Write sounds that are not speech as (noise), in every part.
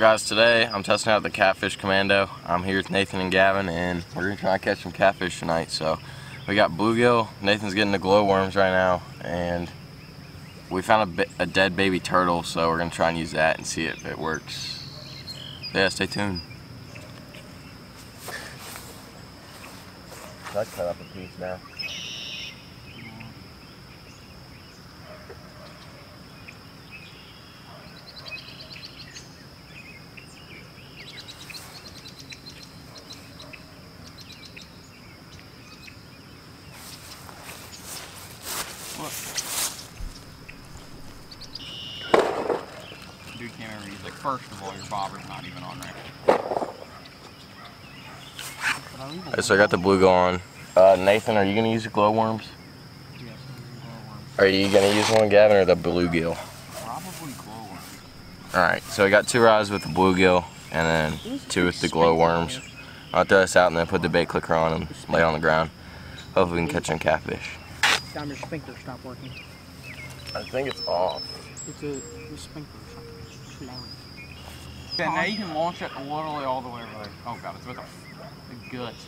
guys, today I'm testing out the Catfish Commando. I'm here with Nathan and Gavin and we're to try to catch some catfish tonight. So we got bluegill, Nathan's getting the glowworms right now and we found a, a dead baby turtle so we're to try and use that and see if it works. Yeah, stay tuned. Let's cut up a piece now. Dude can't. He's like, first of all, your bobber's not even on there. Alright, so I got the bluegill on. Uh, Nathan, are you going to use the glowworms? Yes. Are you going to use one, Gavin, or the bluegill? Probably glowworm. Alright, so I got two rods with the bluegill and then two with the glowworms. I'll throw this out and then put the bait clicker on and lay it on the ground. Hopefully we can catch some catfish. Damn, your sprinkler stopped working. I think it's off. It's a your sprinkler stopped flowing. Yeah, now you can launch it literally all the way over there. Oh god, it's with the, the guts.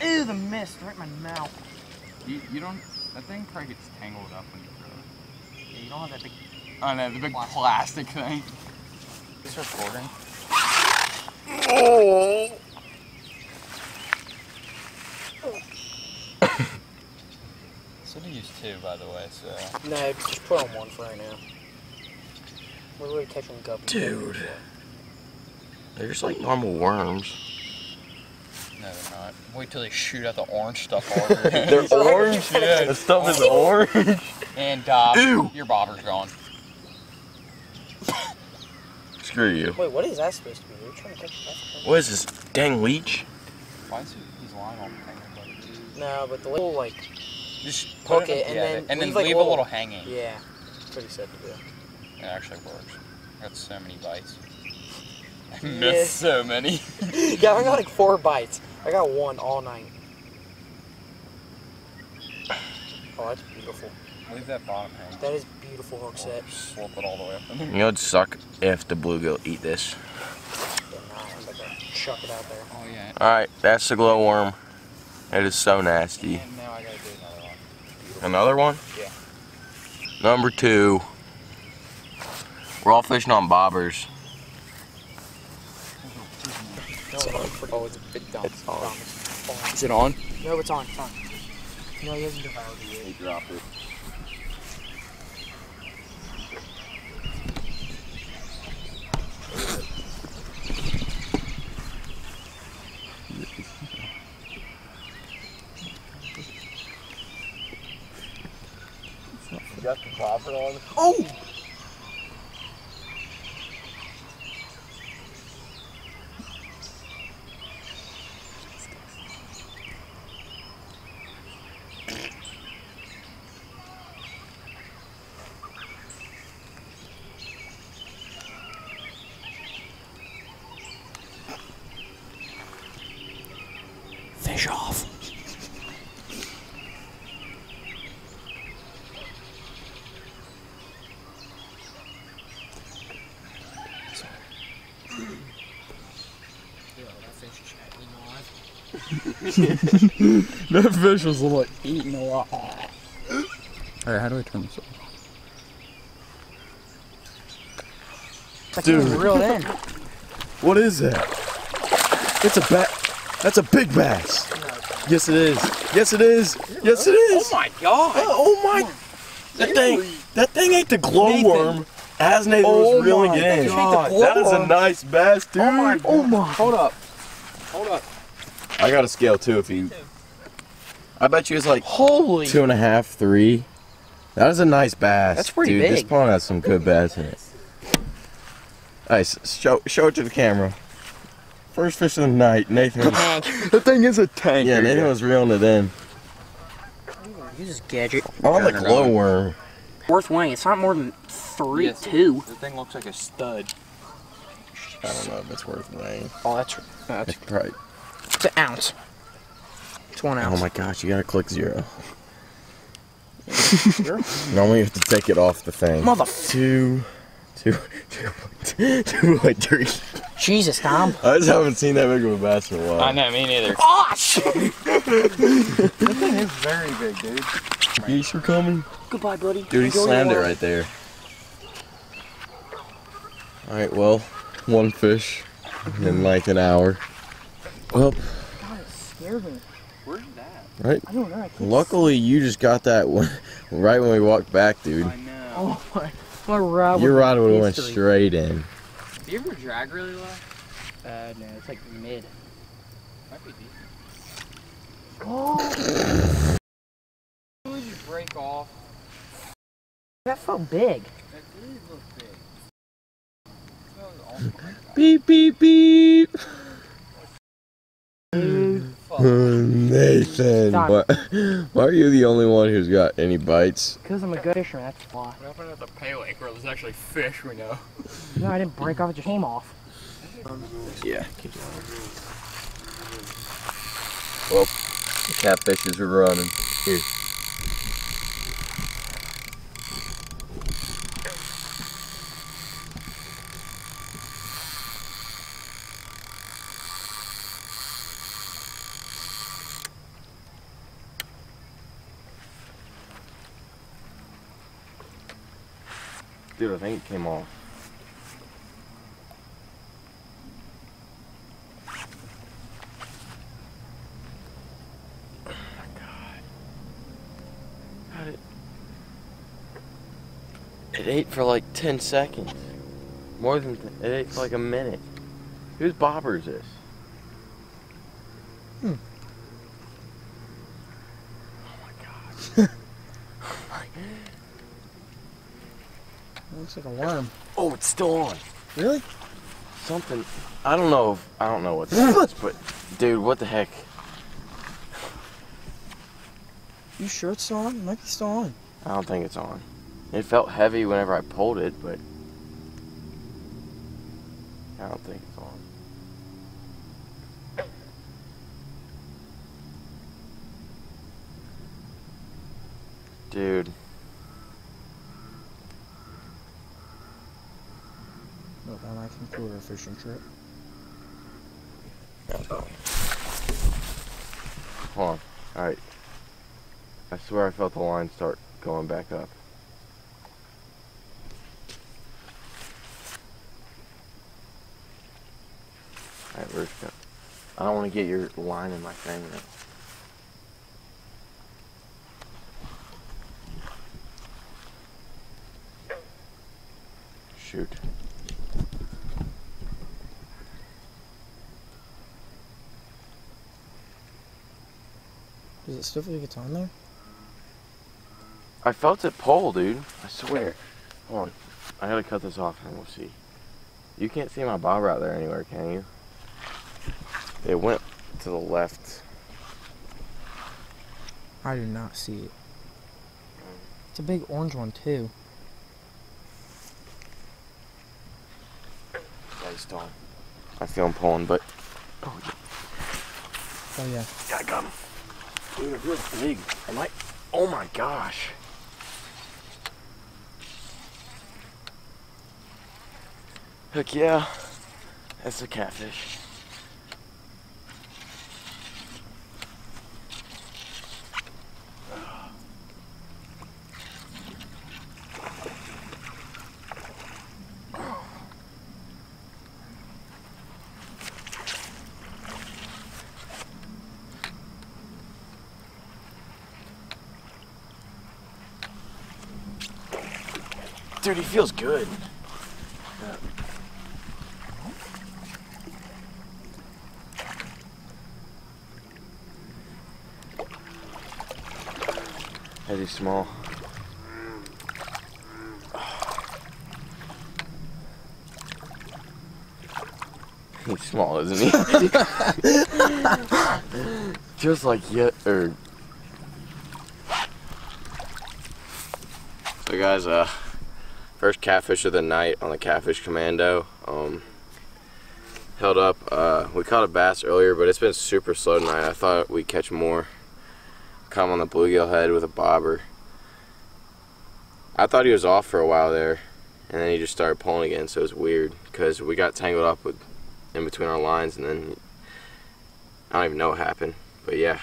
Ew, the mist right in my mouth. You, you don't, that thing probably gets tangled up when you throw it. Yeah, you don't have that big. I know, the big plastic thing. It's recording. (coughs) Oh! Should have used two, by the way, so. No, just put on one for right now. We're really catching guppies. Dude. They're just like normal worms. No, they're not. Wait till they shoot out the orange stuff (laughs) all over They're orange? Yeah. The stuff is (laughs) orange? And, uh, Ew. your bobber's gone. Screw you. Wait, what is that supposed to be? Are you trying to catch that? What is this? Dang leech? Why is his line all tangled up? No, but the little like, Just poke put it and yeah, then and then leave, like, leave a a little- little hanging. yeah, pretty sad to do. It actually works. I got so many bites. (laughs) I Yeah. missed so many. (laughs) (laughs) yeah, I got like four bites. I got one all night. (sighs) Oh, that's beautiful. Leave that bottom hang. That is beautiful hook set. Slip it all the way up. You know it'd suck if the bluegill eat this. Yeah, nah, I'm about to chuck it out there. Oh yeah. Alright, that's the glowworm. It is so nasty. And now I gotta do another one. Another one? Yeah. Number two. We're all fishing on bobbers. Oh, it's a big dump. It's on. Is it on? No, it's on. It's on. No, he hasn't devoured it yet. He dropped it. You got the popper on? Oh! Fish off. (laughs) That fish was like eating a lot. Alright, how do I turn this off? Dude. Reeled in. What is that? It's a bat. That's a big bass. Yes, it is. Yes, it is. Yes, it is. Oh my god! Oh, oh my! That thing. That thing ate the glowworm as Nathan Oh was reeling my it in. God. Oh, that is a nice bass, dude. Oh my! Oh my. Hold up. Hold up. I got a scale too. If you, I bet you it's like Holy! two and a half, three. That is a nice bass. That's pretty dude, This pond has some good bass in it. Nice. Show, show it to the camera. First fish of the night, Nathan. was- That thing is a tank. yeah, Nathan was reeling it in. Use this gadget. On the Turn it glowworm. Worth weighing. It's not more than three, Yes. two. The thing looks like a stud. I don't know if it's worth weighing. Oh, that's that's It's probably. it's an ounce. It's one ounce. Oh my gosh, you gotta click zero. (laughs) Normally you have to take it off the thing. Mother. Two, two, (laughs) two, two point three. Jesus, Tom. I just haven't seen that big of a bass in a while. I know, me neither. Oh, shit. It's very big, dude. Geese are coming. Goodbye, buddy. Dude, he slammed it right there. Alright, well, one fish in like an hour. Well, God, it scared me. Where's that? right. I don't know. I can't Luckily, you just got that one (laughs) right when we walked back, dude. I know. Oh my. My rod. Your would've rod would have went straight in. Do you ever drag really low? Uh, no, it's like mid. Might be decent. (gasps) Oh, Would you break off? that felt big. That did look big. That was awesome. Beep, beep, beep. Dude. Nathan, Stop. why, why are you the only one who's got any bites? Because I'm a good fisherman, that's why. We opened at the pay lake where there's actually fish we know. No, I didn't break off, it just came off. Yeah. Well, the catfishes are running. Here. Dude, I think it came off. God, it, it ate for like 10 seconds. More than, it ate for like a minute. Whose bobber is this? Hmm. Oh my god. Looks like a worm. Oh, it's still on. Really? Something, I don't know, if, I don't know what this (laughs) is, but dude, what the heck? You sure it's still on? It might be still on. I don't think it's on. It felt heavy whenever I pulled it, but I don't think it's on. Dude, Might conclude our fishing trip. hold on. Alright. I swear I felt the line start going back up. Alright, where's it? I don't want to get your line in my though. Shoot. Does it still feel like it's on there? I felt it pull, dude. I swear. Hold on. I gotta cut this off and we'll see. You can't see my bobber out there anywhere, can you? It went to the left. I do not see it. It's a big orange one too. Still on. I feel him pulling, but. Oh, yeah. Oh yeah. Yeah, I got him. It feels big. I might. Oh my gosh. Heck yeah. That's a catfish. Dude, he feels good. Is he small? He's small, isn't he? (laughs) Just like yet, or. So guys, uh, first catfish of the night on the Catfish Commando. Um, held up. Uh, we caught a bass earlier, but it's been super slow tonight. I thought we'd catch more. Come on the bluegill head with a bobber. I thought he was off for a while there, and then he just started pulling again. So it was weird because we got tangled up with in between our lines, and then I don't even know what happened. But yeah,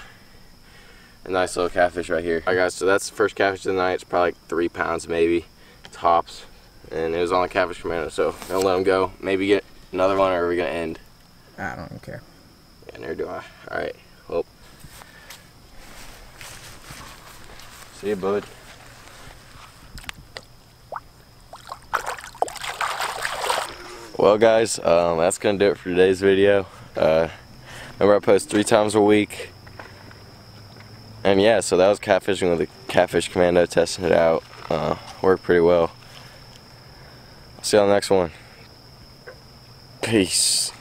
a nice little catfish right here. All right, guys. So that's the first catfish of the night. It's probably like three pounds maybe, tops, and it was on the catfish commando. So gonna let him go. Maybe get another one, or are we gonna end? I don't care. Yeah, neither do I. All right. Well. See you, bud. Well, guys, um, that's gonna do it for today's video. Uh, remember, I post three times a week, and yeah, so that was catfishing with the Catfish Commando, testing it out. Uh, worked pretty well. See you on the next one. Peace.